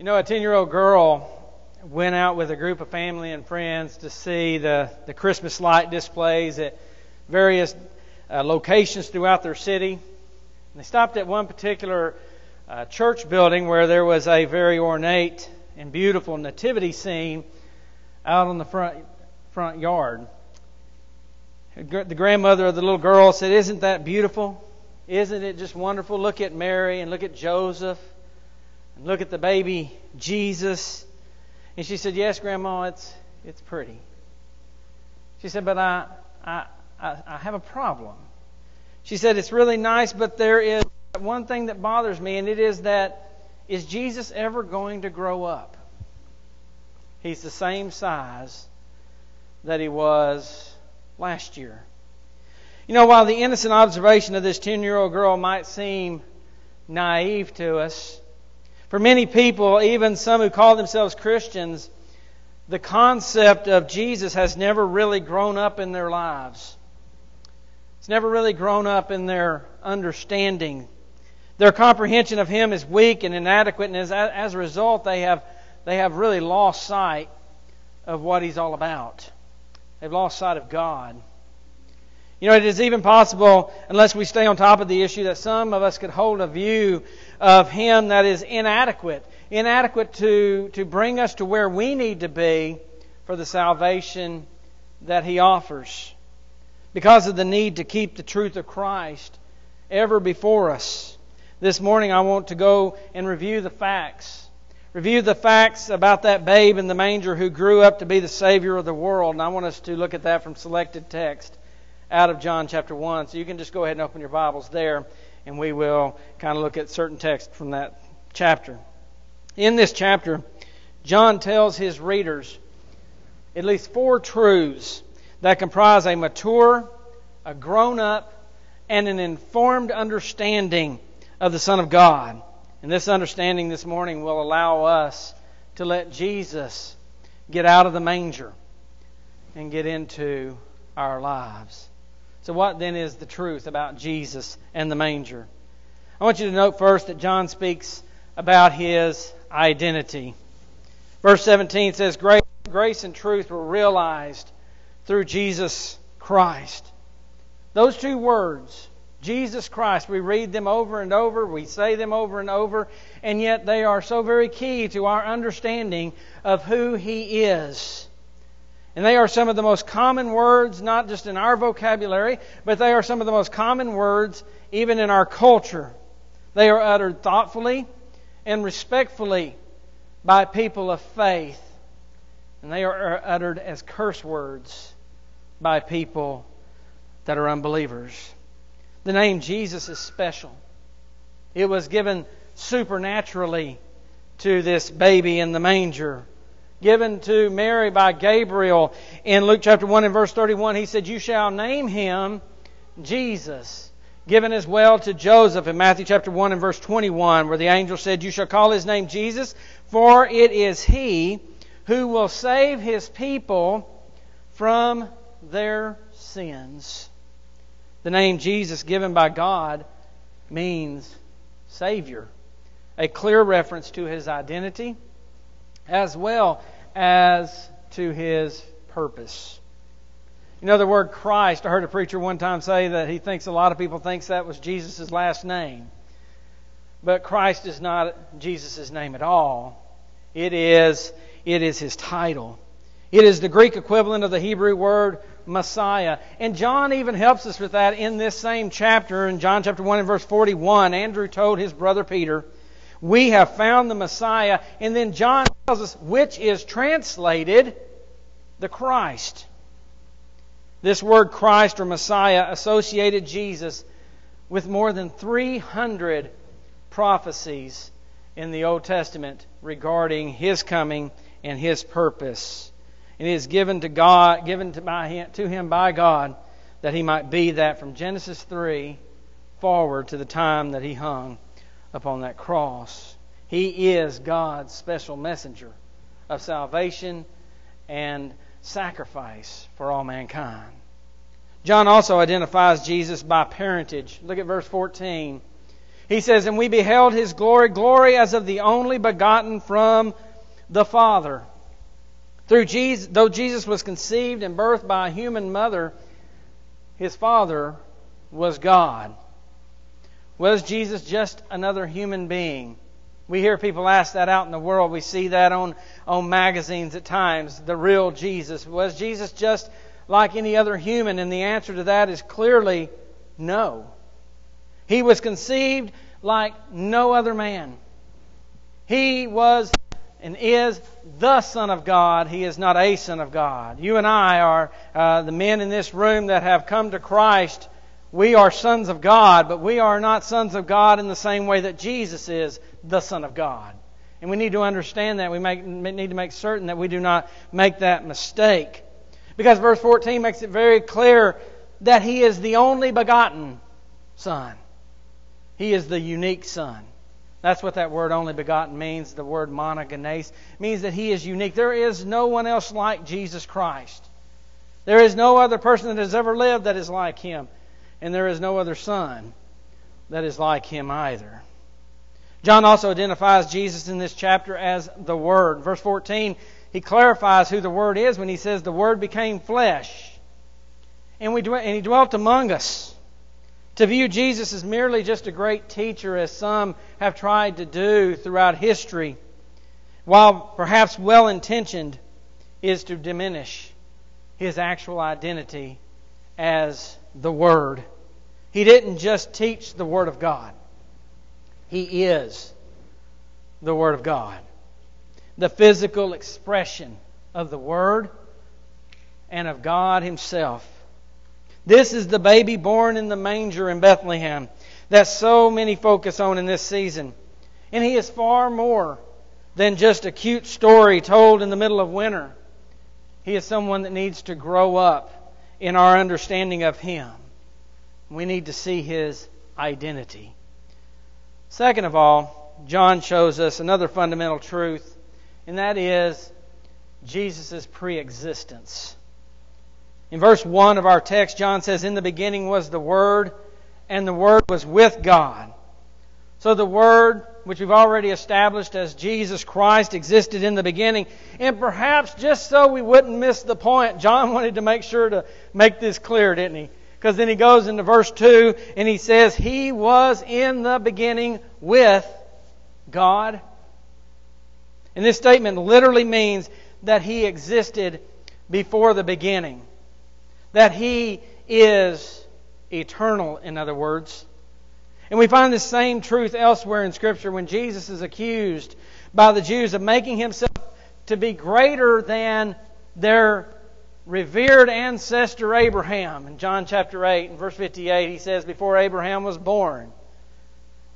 You know, a 10 year old girl went out with a group of family and friends to see the, the Christmas light displays at various uh, locations throughout their city. And they stopped at one particular uh, church building where there was a very ornate and beautiful nativity scene out on the front front yard. The grandmother of the little girl said, "Isn't that beautiful? Isn't it just wonderful? Look at Mary and look at Joseph look at the baby Jesus." And she said, "Yes, Grandma, it's it's pretty." She said, "But I I I, I have a problem." She said, "It's really nice, but there is one thing that bothers me, and it is that is Jesus ever going to grow up? He's the same size that he was last year. You know, while the innocent observation of this 10 year old girl might seem naive to us, for many people, even some who call themselves Christians, the concept of Jesus has never really grown up in their lives. It's never really grown up in their understanding. Their comprehension of Him is weak and inadequate, and as, as a result, they have, they have really lost sight of what He's all about. They've lost sight of God. You know, it is even possible, unless we stay on top of the issue, that some of us could hold a view of Him that is inadequate. Inadequate to, to bring us to where we need to be for the salvation that He offers. Because of the need to keep the truth of Christ ever before us. This morning I want to go and review the facts review the facts about that babe in the manger who grew up to be the Savior of the world. And I want us to look at that from selected text out of John chapter 1. So you can just go ahead and open your Bibles there, and we will kind of look at certain text from that chapter. In this chapter, John tells his readers at least four truths that comprise a mature, a grown up, and an informed understanding of the Son of God. And this understanding this morning will allow us to let Jesus get out of the manger and get into our lives. So, what then is the truth about Jesus and the manger? I want you to note first that John speaks about his identity. Verse 17 says, Grace and truth were realized through Jesus Christ. Those two words, Jesus Christ. We read them over and over, we say them over and over, and yet they are so very key to our understanding of who He is. And they are some of the most common words, not just in our vocabulary, but they are some of the most common words even in our culture. They are uttered thoughtfully and respectfully by people of faith. And they are uttered as curse words by people that are unbelievers. The name Jesus is special. It was given supernaturally to this baby in the manger. Given to Mary by Gabriel in Luke chapter 1 and verse 31, he said, You shall name him Jesus. Given as well to Joseph in Matthew chapter 1 and verse 21, where the angel said, You shall call his name Jesus, for it is he who will save his people from their sins. The name Jesus given by God means Savior, a clear reference to his identity as well as to his purpose. You know the word Christ, I heard a preacher one time say that he thinks a lot of people thinks that was Jesus' last name. But Christ is not Jesus' name at all. It is it is his title. It is the Greek equivalent of the Hebrew word Messiah. And John even helps us with that in this same chapter, in John chapter 1 and verse 41. Andrew told his brother Peter, We have found the Messiah. And then John tells us, which is translated the Christ. This word Christ or Messiah associated Jesus with more than 300 prophecies in the Old Testament regarding his coming and his purpose and it is given to God, given to, by him, to him by God, that he might be that from Genesis 3 forward to the time that he hung upon that cross. He is God's special messenger of salvation and sacrifice for all mankind. John also identifies Jesus by parentage. Look at verse 14. He says, And we beheld his glory, glory as of the only begotten from the Father. Through Jesus, though Jesus was conceived and birthed by a human mother, his Father was God. Was Jesus just another human being? We hear people ask that out in the world. We see that on, on magazines at times. The real Jesus. Was Jesus just like any other human? And the answer to that is clearly no. He was conceived like no other man. He was and is the Son of God. He is not a Son of God. You and I are uh, the men in this room that have come to Christ. We are sons of God, but we are not sons of God in the same way that Jesus is the Son of God. And we need to understand that. We make, need to make certain that we do not make that mistake. Because verse 14 makes it very clear that He is the only begotten Son. He is the unique Son. That's what that word only begotten means. The word monogenes means that he is unique. There is no one else like Jesus Christ. There is no other person that has ever lived that is like him. And there is no other son that is like him either. John also identifies Jesus in this chapter as the Word. Verse 14, he clarifies who the Word is when he says, The Word became flesh. And, we, and he dwelt among us. To view Jesus as merely just a great teacher, as some have tried to do throughout history, while perhaps well intentioned, is to diminish his actual identity as the Word. He didn't just teach the Word of God, He is the Word of God. The physical expression of the Word and of God Himself. This is the baby born in the manger in Bethlehem that so many focus on in this season. And he is far more than just a cute story told in the middle of winter. He is someone that needs to grow up in our understanding of him. We need to see his identity. Second of all, John shows us another fundamental truth, and that is Jesus' preexistence. In verse 1 of our text, John says, In the beginning was the Word, and the Word was with God. So the Word, which we've already established as Jesus Christ, existed in the beginning. And perhaps just so we wouldn't miss the point, John wanted to make sure to make this clear, didn't he? Because then he goes into verse 2 and he says, He was in the beginning with God. And this statement literally means that he existed before the beginning that He is eternal, in other words. And we find the same truth elsewhere in Scripture when Jesus is accused by the Jews of making himself to be greater than their revered ancestor Abraham. In John chapter 8 and verse 58, he says, Before Abraham was born,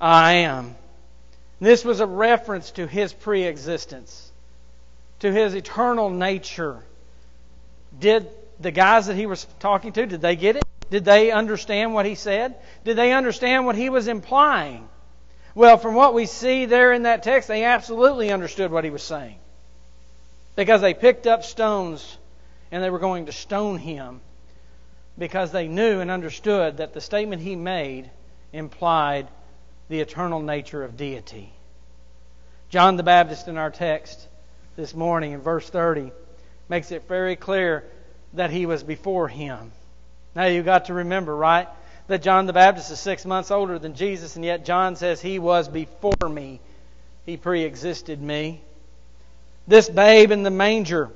I am. This was a reference to his pre existence, to his eternal nature. Did the guys that he was talking to, did they get it? Did they understand what he said? Did they understand what he was implying? Well, from what we see there in that text, they absolutely understood what he was saying. Because they picked up stones and they were going to stone him because they knew and understood that the statement he made implied the eternal nature of deity. John the Baptist in our text this morning in verse 30 makes it very clear that he was before him. Now you've got to remember, right? That John the Baptist is six months older than Jesus, and yet John says he was before me. He preexisted me. This babe in the manger,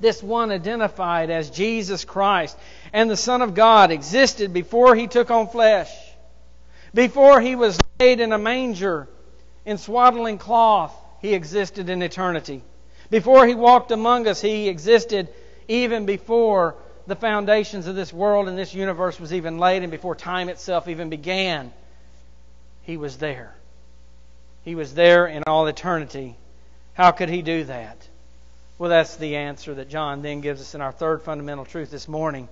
this one identified as Jesus Christ and the Son of God, existed before he took on flesh. Before he was laid in a manger in swaddling cloth, he existed in eternity. Before he walked among us, he existed even before the foundations of this world and this universe was even laid and before time itself even began, He was there. He was there in all eternity. How could He do that? Well, that's the answer that John then gives us in our third fundamental truth this morning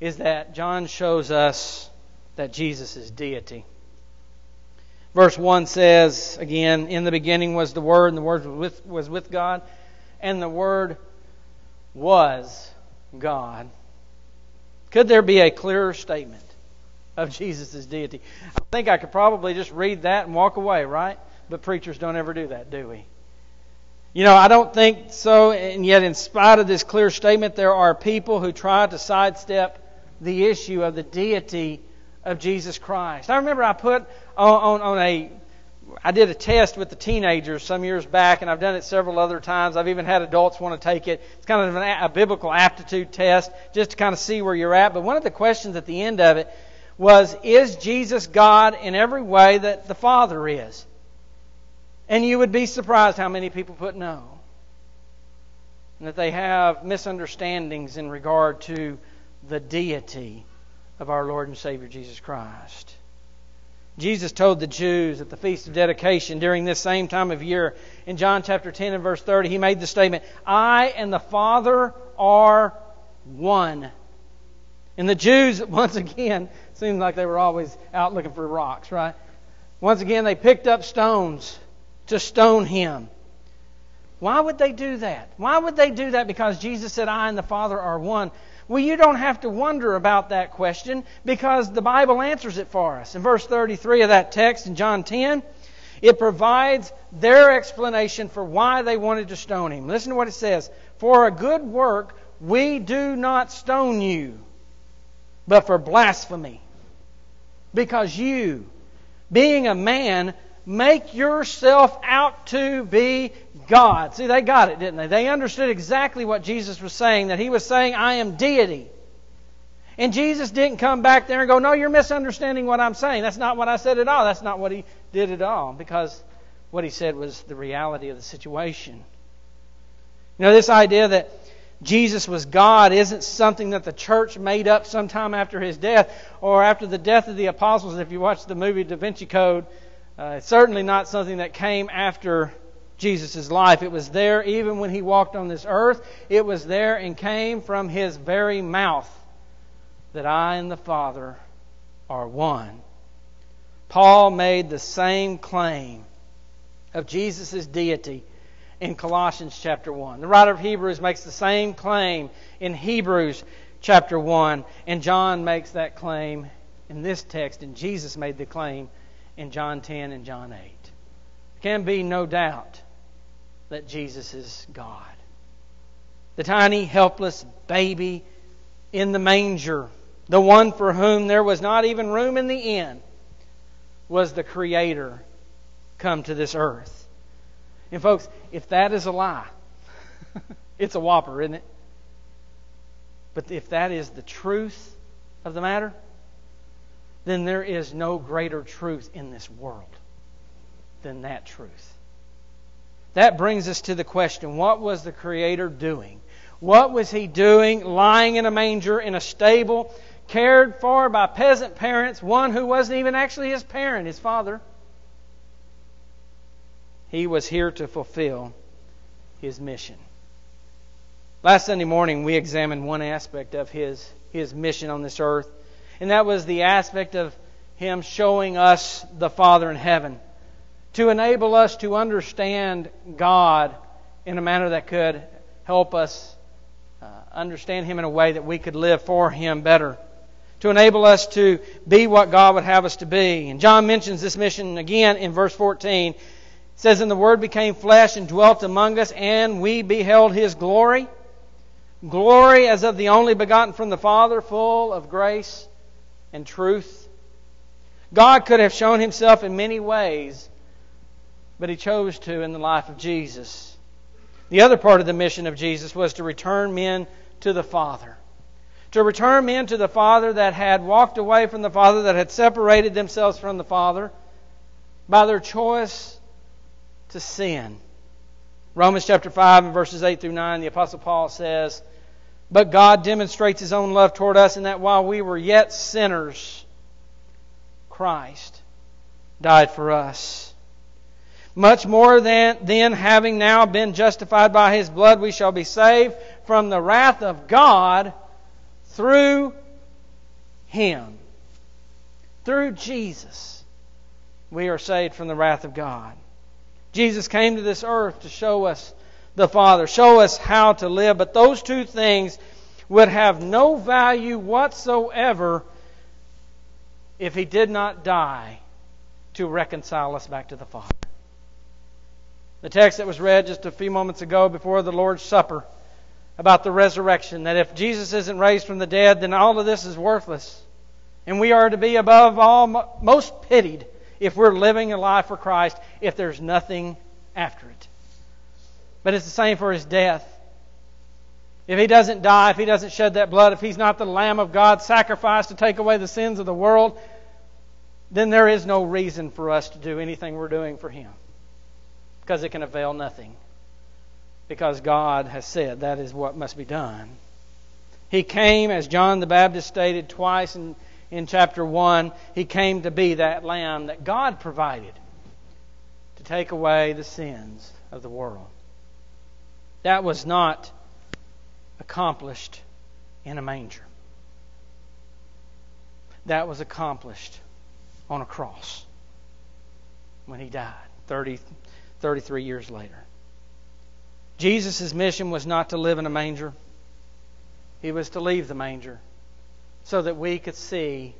is that John shows us that Jesus is deity. Verse 1 says, again, in the beginning was the Word, and the Word was with, was with God, and the Word was God. Could there be a clearer statement of Jesus' deity. I think I could probably just read that and walk away, right? But preachers don't ever do that, do we? You know, I don't think so, and yet, in spite of this clear statement, there are people who try to sidestep the issue of the deity of Jesus Christ. I remember I put on, on, on a I did a test with the teenagers some years back, and I've done it several other times. I've even had adults want to take it. It's kind of an, a biblical aptitude test just to kind of see where you're at. But one of the questions at the end of it was Is Jesus God in every way that the Father is? And you would be surprised how many people put no. And that they have misunderstandings in regard to the deity of our Lord and Savior Jesus Christ. Jesus told the Jews at the Feast of Dedication during this same time of year in John chapter 10 and verse 30, he made the statement, I and the Father are one. And the Jews, once again, seemed like they were always out looking for rocks, right? Once again, they picked up stones to stone him. Why would they do that? Why would they do that? Because Jesus said, I and the Father are one. Well, you don't have to wonder about that question because the Bible answers it for us. In verse 33 of that text in John 10, it provides their explanation for why they wanted to stone him. Listen to what it says For a good work we do not stone you, but for blasphemy. Because you, being a man, make yourself out to be God. See, they got it, didn't they? They understood exactly what Jesus was saying, that he was saying, I am deity. And Jesus didn't come back there and go, No, you're misunderstanding what I'm saying. That's not what I said at all. That's not what he did at all. Because what he said was the reality of the situation. You know, this idea that Jesus was God isn't something that the church made up sometime after his death or after the death of the apostles. If you watch the movie Da Vinci Code, uh, it's certainly not something that came after Jesus' life. It was there even when he walked on this earth. It was there and came from his very mouth that I and the Father are one. Paul made the same claim of Jesus' deity in Colossians chapter 1. The writer of Hebrews makes the same claim in Hebrews chapter 1, and John makes that claim in this text, and Jesus made the claim in John 10 and John 8. There can be no doubt that Jesus is God. The tiny, helpless baby in the manger, the one for whom there was not even room in the inn, was the Creator come to this earth. And, folks, if that is a lie, it's a whopper, isn't it? But if that is the truth of the matter, then there is no greater truth in this world than that truth. That brings us to the question what was the Creator doing? What was He doing lying in a manger in a stable, cared for by peasant parents, one who wasn't even actually His parent, His father? He was here to fulfill His mission. Last Sunday morning, we examined one aspect of His, his mission on this earth, and that was the aspect of Him showing us the Father in heaven to enable us to understand God in a manner that could help us uh, understand Him in a way that we could live for Him better. To enable us to be what God would have us to be. And John mentions this mission again in verse 14. It says, And the Word became flesh and dwelt among us, and we beheld His glory. Glory as of the only begotten from the Father, full of grace and truth. God could have shown Himself in many ways but he chose to in the life of Jesus. The other part of the mission of Jesus was to return men to the Father. To return men to the Father that had walked away from the Father, that had separated themselves from the Father by their choice to sin. Romans chapter 5 and verses 8 through 9, the Apostle Paul says, But God demonstrates his own love toward us in that while we were yet sinners, Christ died for us. Much more than then, having now been justified by his blood, we shall be saved from the wrath of God through him. Through Jesus, we are saved from the wrath of God. Jesus came to this earth to show us the Father, show us how to live, but those two things would have no value whatsoever if he did not die to reconcile us back to the Father. The text that was read just a few moments ago before the Lord's Supper about the resurrection, that if Jesus isn't raised from the dead, then all of this is worthless. And we are to be above all most pitied if we're living a life for Christ if there's nothing after it. But it's the same for his death. If he doesn't die, if he doesn't shed that blood, if he's not the Lamb of God sacrificed to take away the sins of the world, then there is no reason for us to do anything we're doing for him. Because it can avail nothing. Because God has said that is what must be done. He came, as John the Baptist stated twice in, in chapter 1, he came to be that lamb that God provided to take away the sins of the world. That was not accomplished in a manger. That was accomplished on a cross when he died 30, 33 years later. Jesus' mission was not to live in a manger, he was to leave the manger so that we could see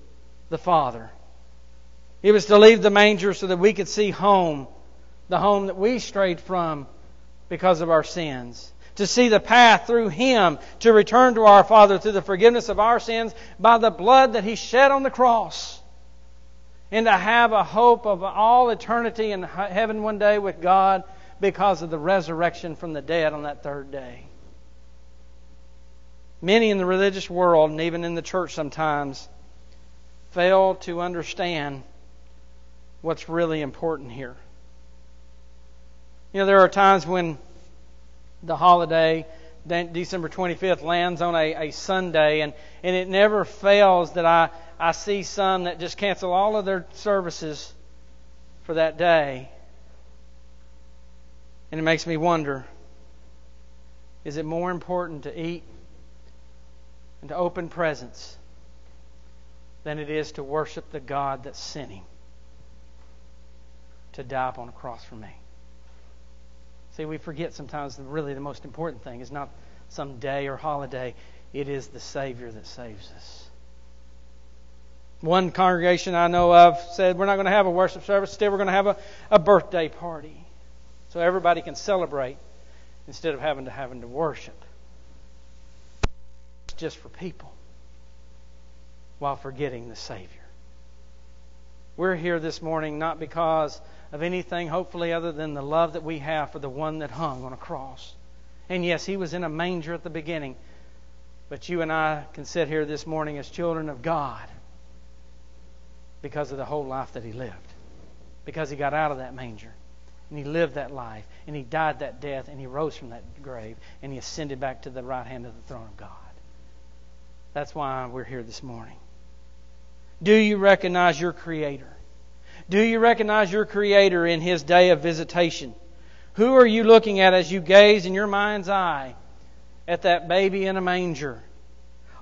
the Father. He was to leave the manger so that we could see home, the home that we strayed from because of our sins to see the path through Him to return to our Father through the forgiveness of our sins by the blood that He shed on the cross. And to have a hope of all eternity in heaven one day with God because of the resurrection from the dead on that third day. Many in the religious world, and even in the church sometimes, fail to understand what's really important here. You know, there are times when the holiday, December 25th, lands on a, a Sunday, and, and it never fails that I, I see some that just cancel all of their services for that day. And it makes me wonder is it more important to eat and to open presents than it is to worship the God that sent him to die upon a cross for me? See, we forget sometimes that really the most important thing is not some day or holiday, it is the Savior that saves us. One congregation I know of said, We're not going to have a worship service, instead, we're going to have a, a birthday party. So everybody can celebrate instead of having to having to worship. It's just for people while forgetting the Savior. We're here this morning not because of anything, hopefully, other than the love that we have for the one that hung on a cross. And yes, he was in a manger at the beginning. But you and I can sit here this morning as children of God because of the whole life that he lived. Because he got out of that manger. And he lived that life. And he died that death. And he rose from that grave. And he ascended back to the right hand of the throne of God. That's why we're here this morning. Do you recognize your Creator? Do you recognize your Creator in His day of visitation? Who are you looking at as you gaze in your mind's eye at that baby in a manger?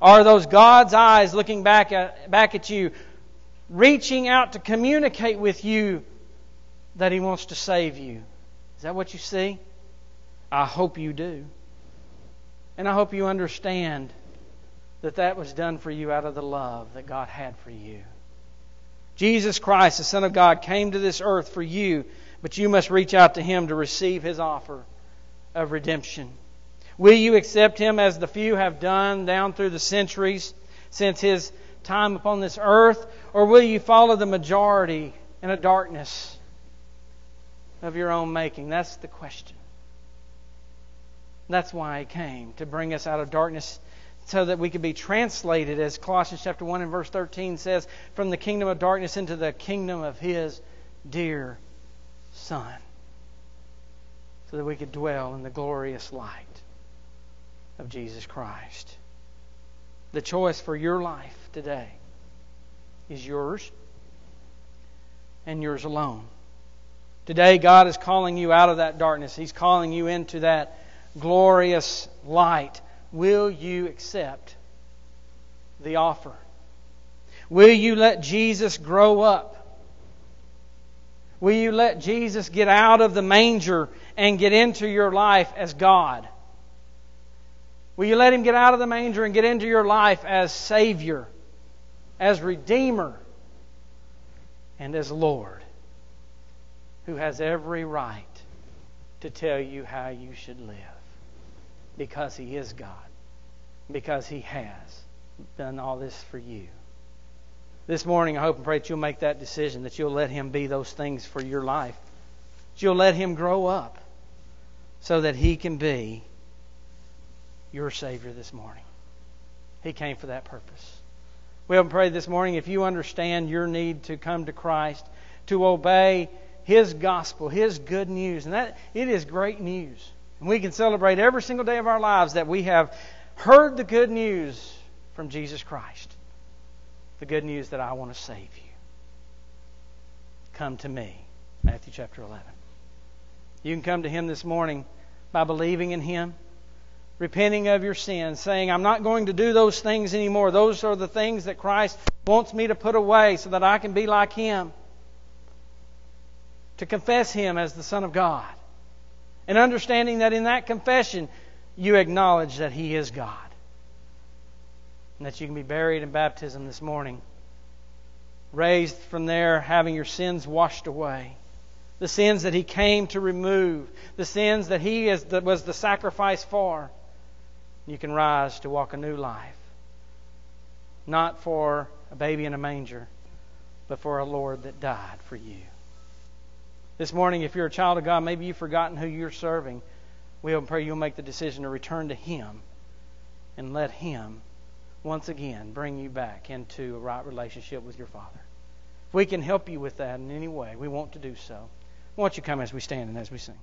Are those God's eyes looking back at, back at you, reaching out to communicate with you that He wants to save you? Is that what you see? I hope you do. And I hope you understand that that was done for you out of the love that God had for you. Jesus Christ, the Son of God, came to this earth for you, but you must reach out to Him to receive His offer of redemption. Will you accept Him as the few have done down through the centuries since His time upon this earth, or will you follow the majority in a darkness of your own making? That's the question. That's why He came, to bring us out of darkness so that we could be translated, as Colossians chapter 1 and verse 13 says, from the kingdom of darkness into the kingdom of His dear Son, so that we could dwell in the glorious light of Jesus Christ. The choice for your life today is yours and yours alone. Today, God is calling you out of that darkness. He's calling you into that glorious light Will you accept the offer? Will you let Jesus grow up? Will you let Jesus get out of the manger and get into your life as God? Will you let him get out of the manger and get into your life as Savior, as Redeemer, and as Lord, who has every right to tell you how you should live because He is God, because He has done all this for you. This morning, I hope and pray that you'll make that decision, that you'll let Him be those things for your life, that you'll let Him grow up so that He can be your Savior this morning. He came for that purpose. We hope and pray this morning if you understand your need to come to Christ, to obey His gospel, His good news, and that it is great news. And we can celebrate every single day of our lives that we have heard the good news from Jesus Christ. The good news that I want to save you. Come to me. Matthew chapter 11. You can come to Him this morning by believing in Him, repenting of your sins, saying, I'm not going to do those things anymore. Those are the things that Christ wants me to put away so that I can be like Him. To confess Him as the Son of God. And understanding that in that confession, you acknowledge that He is God. And that you can be buried in baptism this morning. Raised from there, having your sins washed away. The sins that He came to remove. The sins that He is, was the sacrifice for. You can rise to walk a new life. Not for a baby in a manger, but for a Lord that died for you. This morning, if you're a child of God, maybe you've forgotten who you're serving. We pray you'll make the decision to return to Him and let Him once again bring you back into a right relationship with your Father. If we can help you with that in any way, we want to do so. Why don't you come as we stand and as we sing?